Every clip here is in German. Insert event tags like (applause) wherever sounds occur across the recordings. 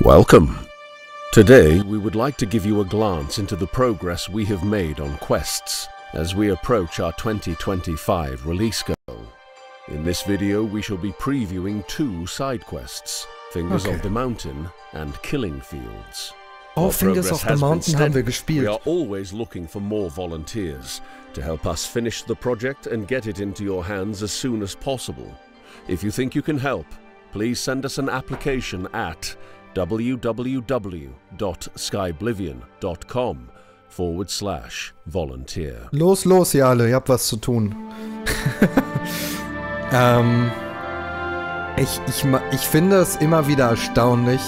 Welcome. Today, we would like to give you a glance into the progress we have made on quests as we approach our 2025 release goal. In this video, we shall be previewing two side quests, Fingers Okay. of the Mountain and Killing Fields. Oh, While Fingers of the Mountain haben wir steady, We are always looking for more volunteers to help us finish the project and get it into your hands as soon as possible. If you think you can help, please send us an application at www.skyblivion.com forward slash volunteer. Los, los, ihr alle, ihr habt was zu tun. (laughs) ähm, ich, ich, ich finde es immer wieder erstaunlich,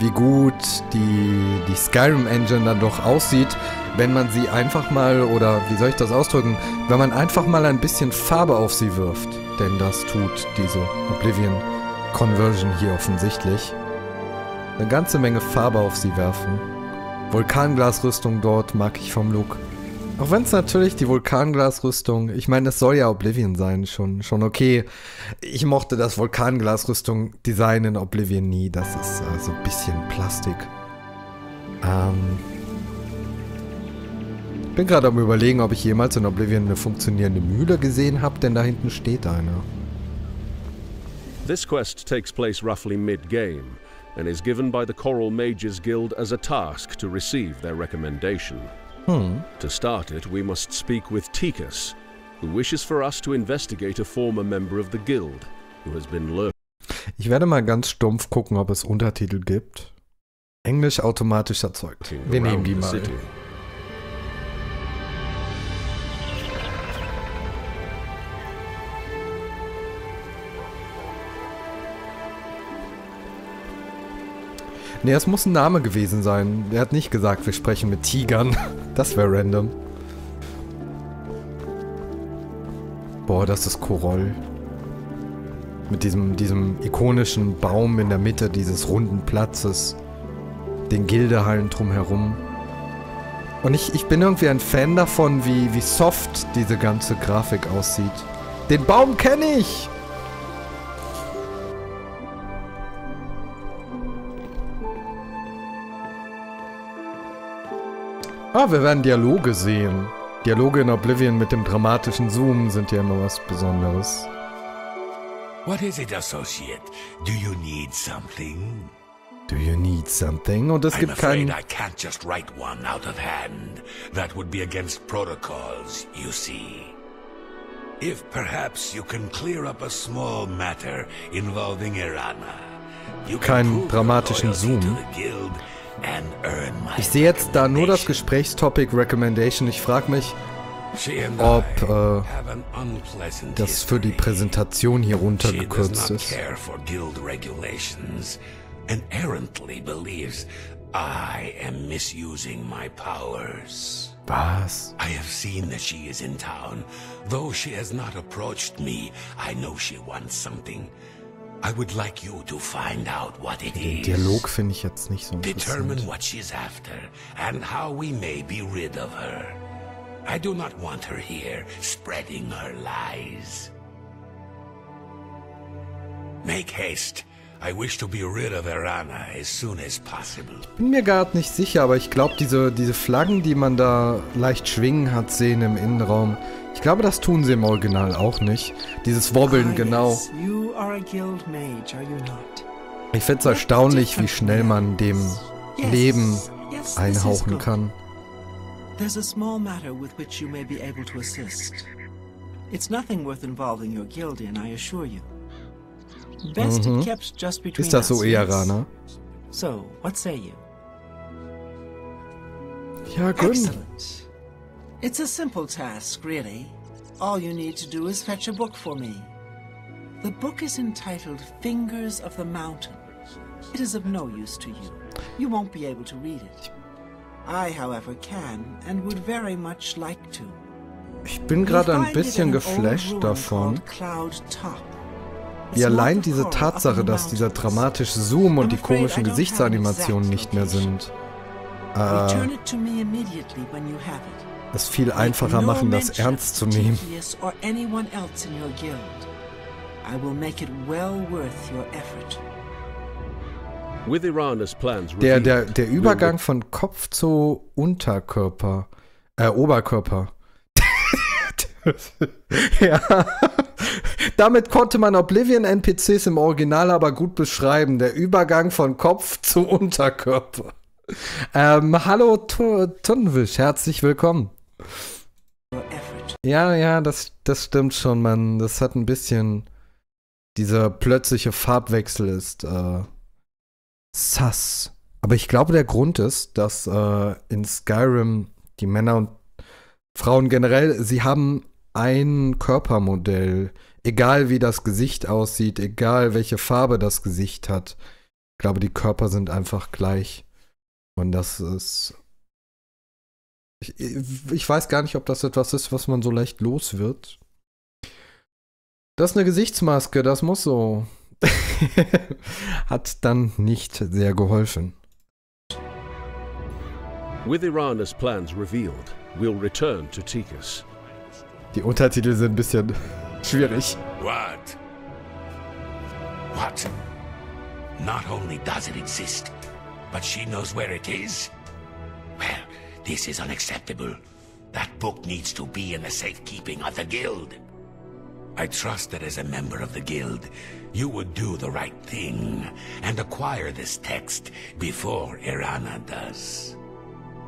wie gut die, die Skyrim Engine dann doch aussieht, wenn man sie einfach mal, oder wie soll ich das ausdrücken, wenn man einfach mal ein bisschen Farbe auf sie wirft. Denn das tut diese Oblivion Conversion hier offensichtlich. Eine ganze Menge Farbe auf sie werfen. Vulkanglasrüstung dort mag ich vom Look. Auch wenn es natürlich die Vulkanglasrüstung, ich meine, es soll ja Oblivion sein, schon, schon okay. Ich mochte das Vulkanglasrüstung-Design in Oblivion nie. Das ist äh, so ein bisschen Plastik. Ähm. Bin gerade am überlegen, ob ich jemals in Oblivion eine funktionierende Mühle gesehen habe, denn da hinten steht eine. This quest takes place roughly mid-game and is given by the Coral Mages Guild as a task to receive their recommendation. Hm. To start it, we must speak with Tikas, who wishes for us to investigate a former member of the guild who has been lurking. Ich werde mal ganz stumpf gucken, ob es Untertitel gibt. Englisch automatisch erzeugt. Wir nehmen die mal. Nee, es muss ein Name gewesen sein. Er hat nicht gesagt, wir sprechen mit Tigern. (laughs) Das wäre random. Boah, das ist Koroll. Mit diesem, diesem ikonischen Baum in der Mitte dieses runden Platzes. Den Gildehallen drumherum. Und ich, ich bin irgendwie ein Fan davon, wie, wie soft diese ganze Grafik aussieht. Den Baum kenne ich! Ah, wir werden Dialoge sehen. Dialoge in Oblivion mit dem dramatischen Zoom sind ja immer was Besonderes. What is it, Associate? Do you need something? Do you need something? Und es I'm gibt afraid kein... I can't just write one out of hand. That would be against protocols, you see. If perhaps you can clear up a small matter involving Irana, you Keinen dramatischen Zoom. Ich sehe jetzt da nur das. Gesprächstopic Recommendation. Ich frage mich, ob äh, das für die. Präsentation hier runtergekürzt ist. and errantly believes I am misusing my powers. Was? I have seen that she is in town. Though she has not approached me, I know she wants something. I would like you to find out what it Den is. Dialog finde ich jetzt nicht so Determine what she's after and how we may be rid of her. I do not want her here spreading her lies. Make haste. I wish to be rid of Irana as soon as possible. Bin mir gerade nicht sicher, aber ich glaube, diese, diese Flaggen, die man da leicht schwingen hat sehen im Innenraum, ich glaube, das tun sie im Original auch nicht. Dieses Wobbeln, genau. Ich finde es erstaunlich, wie schnell man dem Yes, Leben yes, this is einhauchen good. kann. There's a small matter with which you may be able to assist. It's nothing worth involving your guild in, I assure you. Best it mm-hmm. kept just between Ist das so us, eher. Rana? So, what say you? Ja, gut. Excellent. It's a simple task, really. All you need to do is fetch a book for me. The book is entitled Fingers of the Mountain. It is of no use to you. You won't be able to read it. I, however, can and would very much like to. Ich bin gerade ein bisschen geflasht davon, Cloud Top. Wie allein diese Tatsache, dass dieser dramatische Zoom und die komischen Gesichtsanimationen nicht mehr sind, äh, es viel einfacher machen, das ernst zu nehmen. Der, der, der Übergang von Kopf zu Unterkörper, äh, Oberkörper. (laughs) ja. Damit konnte man Oblivion-NPCs im Original aber gut beschreiben. Der Übergang von Kopf (laughs) zu Unterkörper. Ähm, hallo Tu- Tunwisch, herzlich willkommen. Ja, ja, das, das stimmt schon, man. Das hat ein bisschen. Dieser plötzliche Farbwechsel ist äh, sass. Aber ich glaube, der Grund ist, dass äh, in Skyrim die Männer und Frauen generell, sie haben ein Körpermodell. Egal wie das Gesicht aussieht, egal welche Farbe das Gesicht hat. Ich glaube, die Körper sind einfach gleich. Und das ist ich, ich weiß gar nicht, ob das etwas ist, was man so leicht los wird. Das ist eine Gesichtsmaske, das muss so. (laughs) Hat dann nicht sehr geholfen. With Irana's plans revealed, we'll return to Tikus. Die Untertitel sind ein bisschen schwierig. What? What? Not only does it exist, but she knows where it is? Well, this is unacceptable. That book needs to be in the safekeeping of the guild. I trust that as a member of the guild, you would do the right thing and acquire this text before Irana does.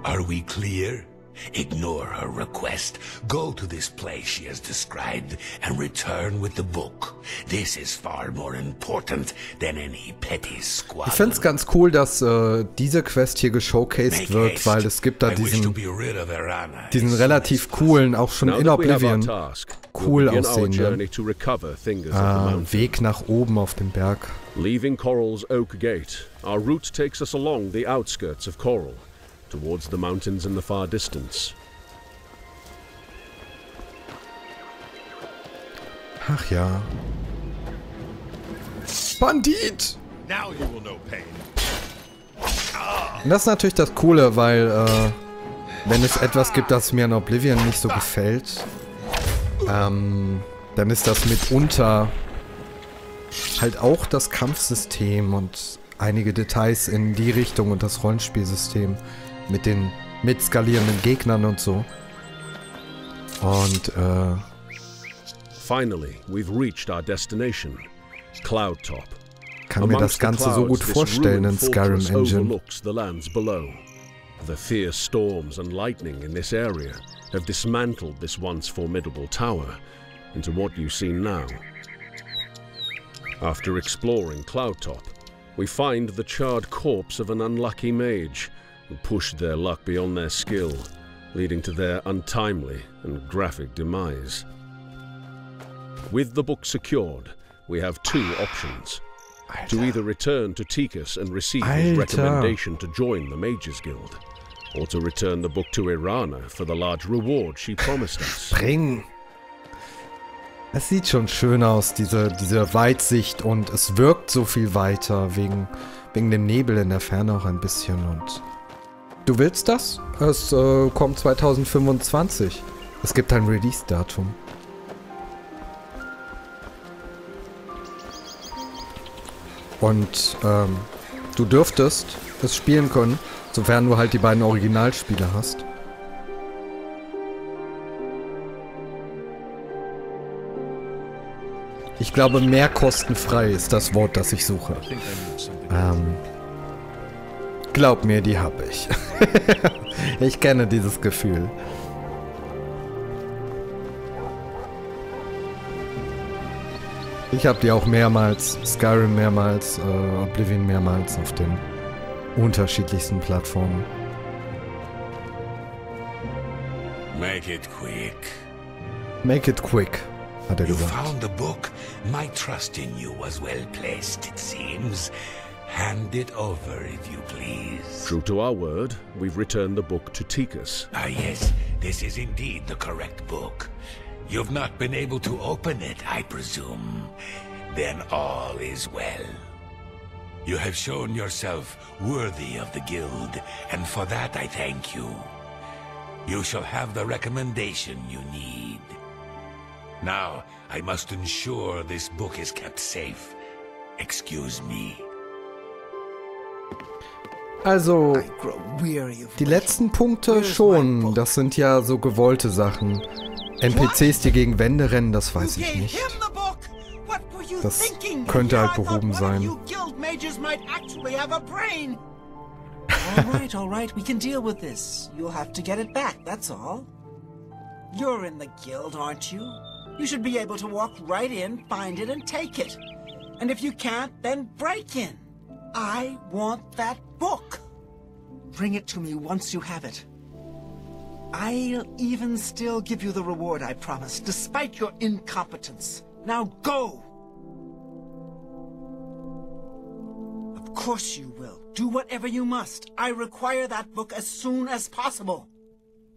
Are we clear? Ignore her request. Go to this place she has described and return with the book. This is far more important than any petty squabble. Ich finde es ganz cool, dass äh, diese Quest hier geshowcased wird, weil es gibt da diesen, diesen relativ coolen, auch schon in Oblivion, cool aussehenden äh. Weg nach oben auf dem Berg. Leaving Coral's Oak Gate, our route takes us along the outskirts of Coral, towards the mountains in the far distance. Ach ja. Bandit! Now you will know pain. Und das ist natürlich das Coole, weil äh, wenn es etwas gibt, das mir in Oblivion nicht so gefällt, ähm, dann ist das mitunter halt auch das Kampfsystem und einige Details in die Richtung und das Rollenspielsystem mit den mitskalierenden Gegnern und so. Und äh, Finally, we've reached our destination, Cloud Top. kann mir das Ganze so gut vorstellen in Skyrim Engine. The fierce storms and lightning in this area have dismantled this once formidable tower into what you see now. After exploring Cloudtop, we find the charred corpse of an unlucky mage who pushed their luck beyond their skill, leading to their untimely and graphic demise. With the book secured, we have two options. To either return to Tikus and receive his Alter. recommendation to join the Mages Guild, or to return the book to Irana for the large reward she promised us. Bring. Es sieht schon schön aus, diese, diese Weitsicht und es wirkt so viel weiter, wegen, wegen dem Nebel in der Ferne auch ein bisschen und... Du willst das? Es äh, kommt 2025. Es gibt ein Release-Datum. Und ähm, du dürftest es spielen können, sofern du halt die beiden Originalspiele hast. Ich glaube, mehr kostenfrei ist das Wort, das ich suche. Ähm, glaub mir, die habe ich. (laughs) ich kenne dieses Gefühl. Ich habe die auch mehrmals, Skyrim mehrmals, äh, Oblivion mehrmals auf den unterschiedlichsten Plattformen. Make it quick. Make it quick, hat er You gesagt. found the book. My trust in you was well placed, it seems. Hand it over, if you please. True to our word, we've returned the book to Tikus. Ah, yes, this is indeed the correct book. You've not been able to open it, I presume. Then all is well. You have shown yourself worthy of the guild, and for that I thank you. You shall have the recommendation you need. Now, I must ensure this book is kept safe. Excuse me. Also, die letzten Punkte schon. Das sind ja so gewollte Sachen. NPCs, die gegen Wände rennen, das weiß ich nicht. Das könnte halt behoben sein. of you guild mages might actually have a brain. (laughs) all right, all right, we can deal with this. You'll have to get it back, that's all. You're in the guild, aren't you? You should be able to walk right in, find it, and take it. And if you can't, then break in. I want that book. Bring it to me once you have it. I'll even still give you the reward I promised, despite your incompetence. Now go! Of course you will. Do whatever you must. I require that book as soon as possible.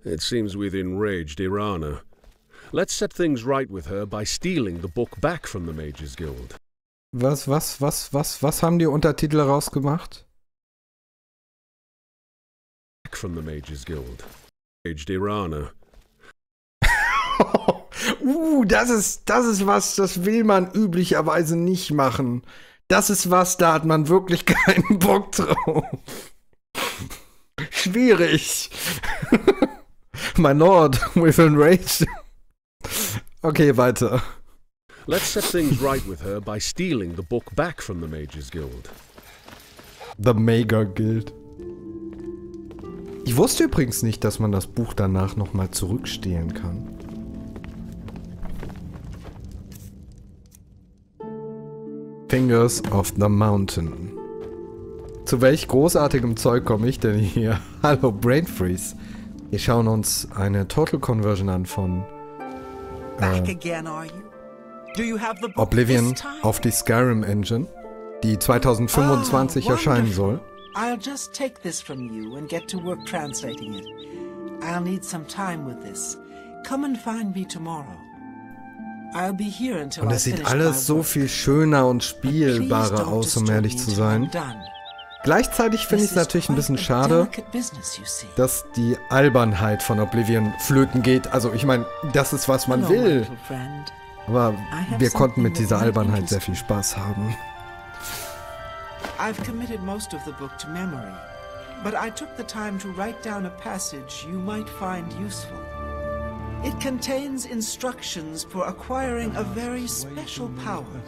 It seems we've enraged Irana. Let's set things right with her by stealing the book back from the Mages Guild. Was, was, was, was, was haben die Untertitel rausgemacht? Back from the Mages Guild. Enraged Irana. (laughs) uh, das ist, das ist was, das will man üblicherweise nicht machen. Das ist was, da hat man wirklich (laughs) keinen Bock drauf. Schwierig. (laughs) My Lord, with enraged. Okay, weiter. Let's set things right with her by stealing the book back from the Mages Guild. The Mega Guild. Ich wusste übrigens nicht, dass man das Buch danach nochmal zurückstehlen kann. Fingers of the Mountain. Zu welch großartigem Zeug komme ich denn hier? (laughs) Hallo Brain Freeze. Wir schauen uns eine Total Conversion an von Back äh, again, are you? Oblivion auf die Skyrim Engine, die 2025 Ah, erscheinen soll. I'll just take this from you and get to work translating it. I'll need some time with this. Come and find me tomorrow. I'll be here until Und es sieht alles so viel schöner und spielbarer aus, um ehrlich zu sein. Gleichzeitig finde ich es natürlich ein bisschen schade, dass die Albernheit von Oblivion flöten geht. Also ich meine, das ist, was man will. Aber wir konnten mit dieser Albernheit sehr interest viel Spaß haben. I've committed most of the book to memory, but I took the time to write down a passage you might find useful. It contains instructions for acquiring a very special power.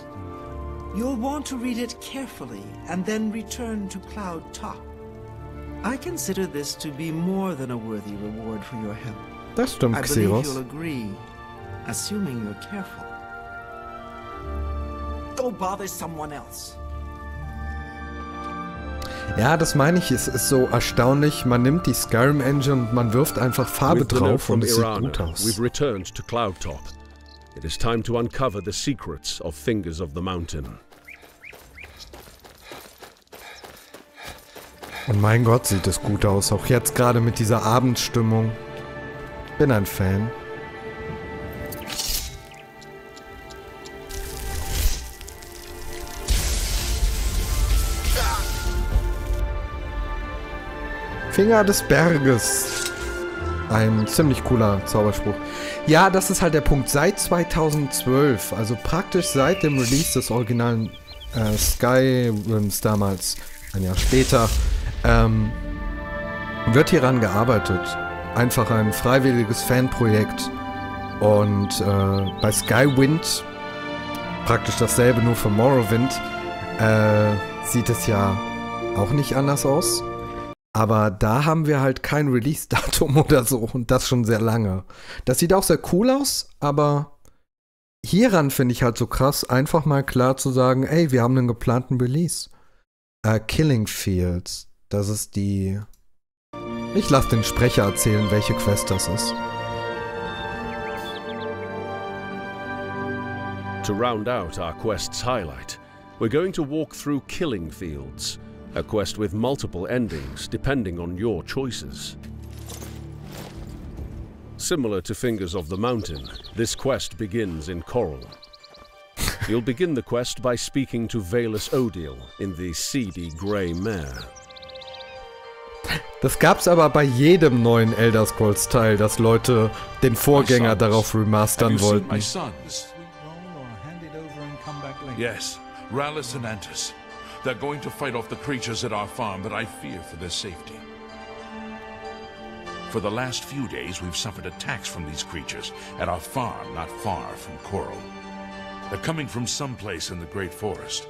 You'll want to read it carefully and then return to Cloud Top. I consider this to be more than a worthy reward for your help. Das stimmt, I believe Xeros. you'll agree, assuming you're careful. Go bother someone else. Ja, das meine ich, es ist so erstaunlich. Man nimmt die Skyrim Engine und man wirft einfach Farbe drauf und es sieht gut aus. we've returned to Cloudtop. It is time to uncover the secrets of Fingers of the Mountain. Und mein Gott, sieht es gut aus. Auch jetzt gerade mit dieser Abendstimmung. Bin ein Fan. Finger des Berges. Ein ziemlich cooler Zauberspruch. Ja, das ist halt der Punkt. Seit 2012, also praktisch seit dem Release des originalen äh, Skyrims damals, ein Jahr später, ähm, wird hieran gearbeitet. Einfach ein freiwilliges Fanprojekt. Und äh, bei Skywind, praktisch dasselbe nur für Morrowind, äh, sieht es ja auch nicht anders aus. Aber da haben wir halt kein Release-Datum (laughs) oder so und das schon sehr lange. Das sieht auch sehr cool aus, aber hieran finde ich halt so krass, einfach mal klar zu sagen, ey, wir haben einen geplanten Release. Äh, Killing Fields, das ist die. Ich lasse den Sprecher erzählen, welche Quest das ist. To round out our quest's highlight, we're going to walk through Killing Fields, a quest with multiple endings depending on your choices. Similar to Fingers of the Mountain, this quest begins in Coral. You'll begin the quest by speaking to Valus Odile in the seedy grey mare. Das gab's aber bei jedem neuen Elder Scrolls Teil, dass Leute den Vorgänger darauf remastern wollten. my sons? Sweet roll or hand it over and come back later. Yes, Rallus and Antus. They're going to fight off the creatures at our farm, but I fear for their safety. For the last few days, we've suffered attacks from these creatures at our farm not far from Coral. They're coming from someplace in the Great Forest.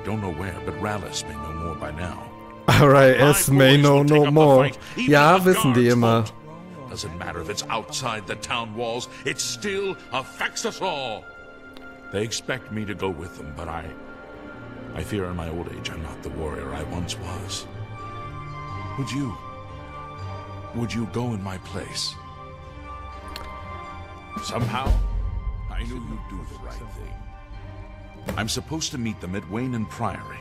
I don't know where, but Rallis may know more by now. R.I.S. may know no more. Ja, wissen die immer. Doesn't matter if it's outside the town walls, it still affects us all. They expect me to go with them, but I... I fear in my old age I'm not the warrior I once was. Would you... Would you go in my place? Somehow, I knew you'd do the right thing. I'm supposed to meet them at Wayne and Priory.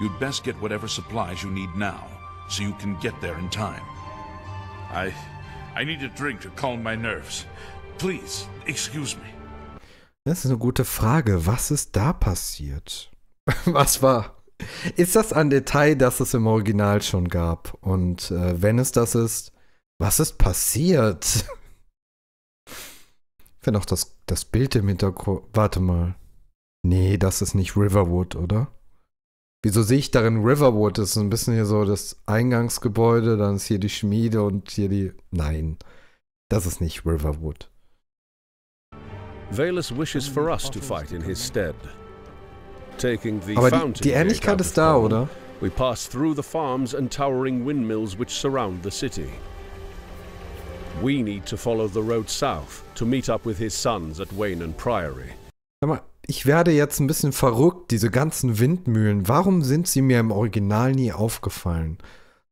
You'd best get whatever supplies you need now, so you can get there in time. I... I need a drink to calm my nerves. Please, excuse me. Das ist eine gute Frage. Was ist da passiert? (laughs) Was war? Ist das ein Detail, das es im Original schon gab? Und äh, wenn es das ist, was ist passiert? Finde auch das, das Bild im Hintergrund. Warte mal. Nee, das ist nicht Riverwood, oder? Wieso sehe ich darin Riverwood? Das ist ein bisschen hier so das Eingangsgebäude, dann ist hier die Schmiede und hier die. Nein, das ist nicht Riverwood. Valus wishes for us to fight in his stead. Aber die, Ähnlichkeit ist da, oder? We pass through the farms and towering windmills which surround the city. We need to follow the road south to meet up with his sons at Wayne and Priory. Sag mal, ich werde jetzt ein bisschen verrückt, diese ganzen Windmühlen. Warum sind sie mir im Original nie aufgefallen?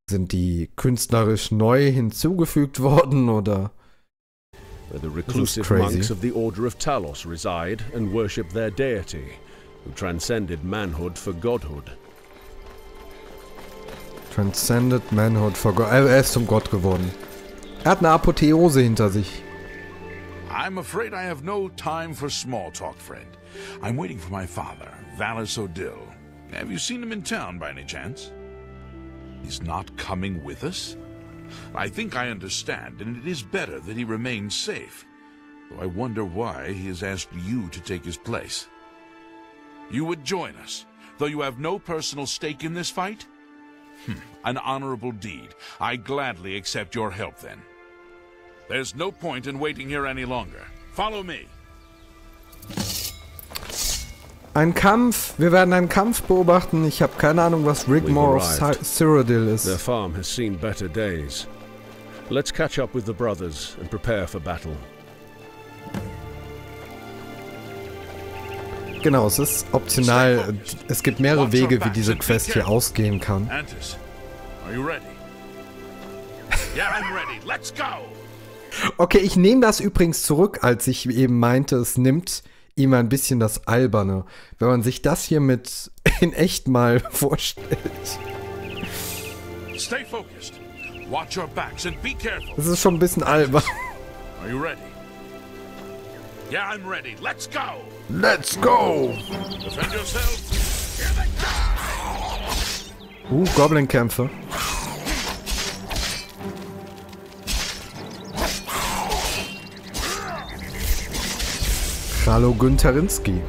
Sind die künstlerisch neu hinzugefügt worden oder? where the reclusive monks of the Order of Talos reside and worship their deity, who transcended manhood for godhood. Transcended Manhood for God. Er ist zum Gott geworden. Er hat eine Apotheose hinter sich. I'm afraid I have no time for small talk, friend. I'm waiting for my father, Valis Odil. Have you seen him in town by any chance? He's not coming with us? I think I understand, and it is better that he remains safe. Though I wonder why he has asked you to take his place. You would join us, though you have no personal stake in this fight? Hmm, an honorable deed. I gladly accept your help then. There's no point in waiting here any longer. Follow me. Ein Kampf. Wir werden einen Kampf beobachten. Ich habe keine Ahnung, was Rigmore of arrived. Cy- Cyrodiil Their ist. farm has seen better days. Let's catch up with the brothers and prepare for battle. Genau, es ist optional. Es gibt mehrere Wege, wie diese Quest hier ausgehen kann. (laughs) Okay, ich nehme das übrigens zurück, als ich eben meinte, es nimmt ihm ein bisschen das Alberne. Wenn man sich das hier mit (laughs) in echt mal (laughs) vorstellt. Stay focused. Watch your backs and be careful. Das ist schon ein bisschen albern. Are you ready? Yeah, I'm ready. Let's go! Let's go! Defend yourself. Uh, Goblin-Kämpfe. Hallo Güntherinski.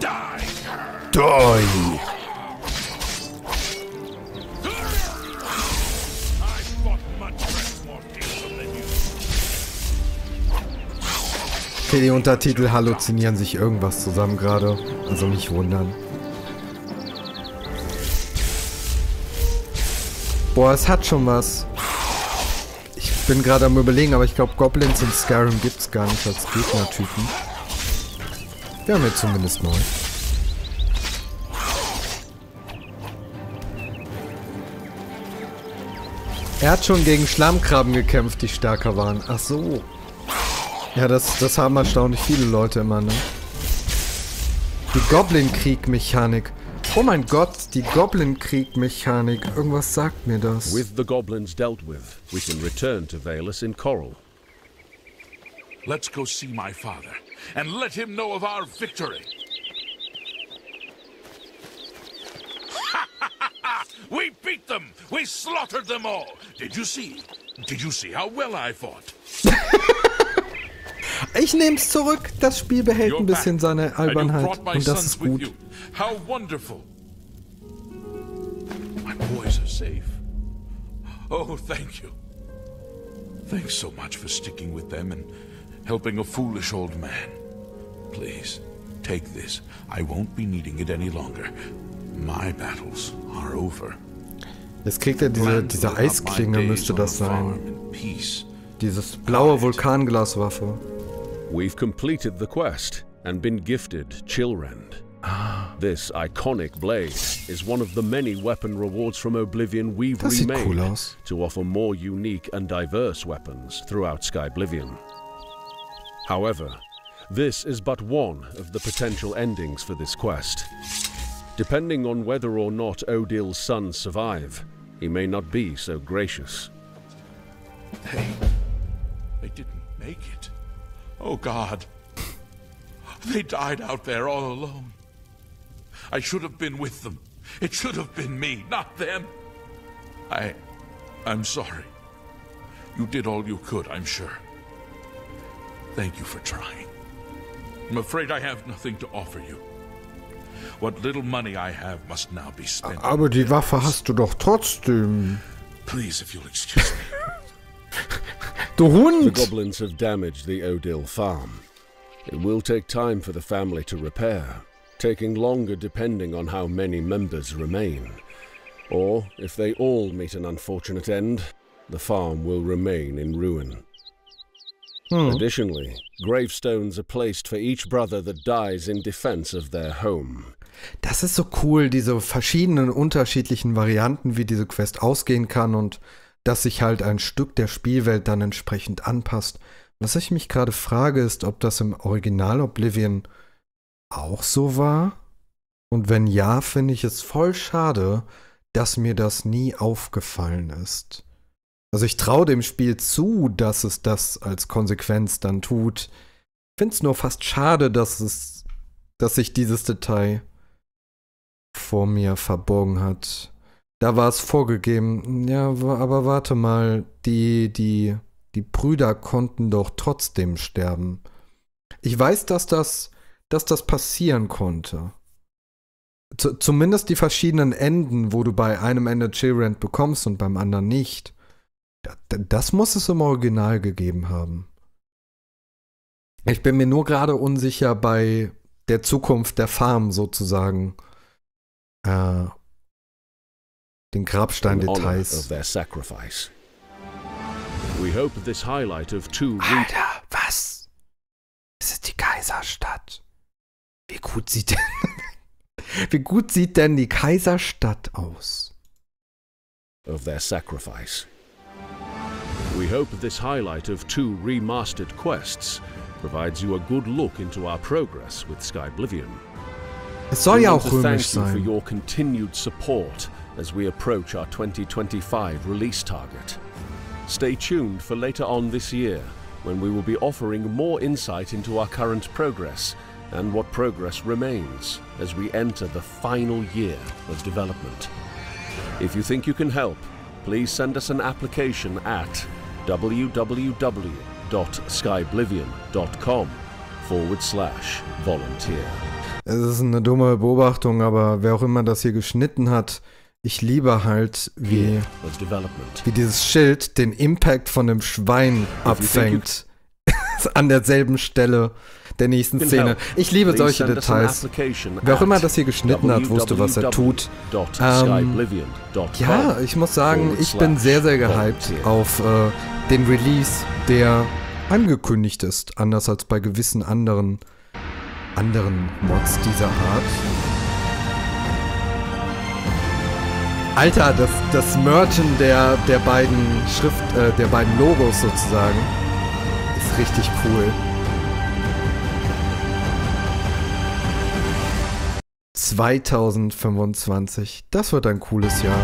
Die! Doi! Okay, die Untertitel halluzinieren sich irgendwas zusammen gerade. Also nicht wundern. Boah, es hat schon was. Ich bin gerade am überlegen, aber ich glaube Goblins in Skyrim gibt's gar nicht als Gegnertypen. Wäre mir zumindest neu. Er hat schon gegen Schlammkrabben gekämpft, die stärker waren. Ach so. Ja, das, das haben erstaunlich viele Leute immer, ne? Die Goblin-Krieg-Mechanik. Oh mein Gott, die Goblin-Krieg-Mechanik. Irgendwas sagt mir das. With the goblins dealt with, we can return to Valus in Coral. Let's go see my father and let him know of our victory. (laughs) we beat them! We slaughtered them all! Did you see? Did you see how well I fought? (laughs) Ich nehme es zurück. Das Spiel behält ein bisschen seine Albernheit. Und das ist gut. How wonderful. My boys are safe. Oh, thank you. Thanks so much for sticking with them and helping a foolish old man. Please, take this. I won't be needing it any longer. My battles are over. Jetzt kriegt er diese, diese Eisklinge, müsste das sein. Dieses blaue Vulkanglaswaffe. We've completed the quest and been gifted Chillrend. Ah, this iconic blade is one of the many weapon rewards from Oblivion we've Das remade cool to offer more unique and diverse weapons throughout Skyblivion. However, this is but one of the potential endings for this quest. Depending on whether or not Odil's sons survive, he may not be so gracious. They. They didn't make it. Oh, God. They died out there all alone. I should have been with them. It should have been me, not them. I. I'm sorry. You did all you could, I'm sure. Thank you for trying. I'm afraid I have nothing to offer you. What little money I have must now be spent. Aber die. Waffe hast du doch trotzdem. Please, if you'll excuse me. (laughs) The Hund! goblins have damaged the Odil farm. It will take time for the family to repair, taking longer depending on how many members remain. Or, if they all meet an unfortunate end, the farm will remain in ruin. Hmm. Additionally, gravestones are placed for each brother that dies in defense of their home. Das ist so cool, diese verschiedenen unterschiedlichen Varianten, wie diese Quest ausgehen kann und dass sich halt ein Stück der Spielwelt dann entsprechend anpasst. Was ich mich gerade frage, ist, ob das im Original Oblivion auch so war? Und wenn ja, finde ich es voll schade, dass mir das nie aufgefallen ist. Also ich traue dem Spiel zu, dass es das als Konsequenz dann tut. Finde es nur fast schade, dass es, dass sich dieses Detail vor mir verborgen hat. Da war es vorgegeben. Ja, aber warte mal, die, die, die Brüder konnten doch trotzdem sterben. Ich weiß, dass das, dass das passieren konnte. Z zumindest die verschiedenen Enden, wo du bei einem Ende Chillrand bekommst und beim anderen nicht. Da- da- Das muss es im Original gegeben haben. Ich bin mir nur gerade unsicher bei der Zukunft der Farm sozusagen. Äh, two re- Alter, was? Es ist die Kaiserstadt. Wie gut sieht denn, (laughs) wie gut sieht denn die Kaiserstadt aus? of their sacrifice. We hope this highlight of two remastered quests provides you a good look into our progress with Skyblivion. Es soll ja auch römisch thank you for sein. your continued support as we approach our 2025 release target. Stay tuned for later on this year when we will be offering more insight into our current progress and what progress remains as we enter the final year of development. If you think you can help, please send us an application at www.skyblivion.com forward slash volunteer. Es ist eine dumme Beobachtung, aber wer auch immer das hier geschnitten hat, ich liebe halt, wie, wie dieses Schild den Impact von dem Schwein abfängt. (laughs) An derselben Stelle der nächsten Szene. Ich liebe solche Details. Wer auch immer das hier geschnitten hat, wusste, was er tut. www.skyblivion.com Ja, ich muss sagen, ich bin sehr, sehr gehypt auf äh, den Release, der angekündigt ist, anders als bei gewissen anderen, anderen Mods dieser Art. Alter, das, das Merchen der, der beiden Schrift, äh, der beiden Logos sozusagen, ist richtig cool. 2025, das wird ein cooles Jahr.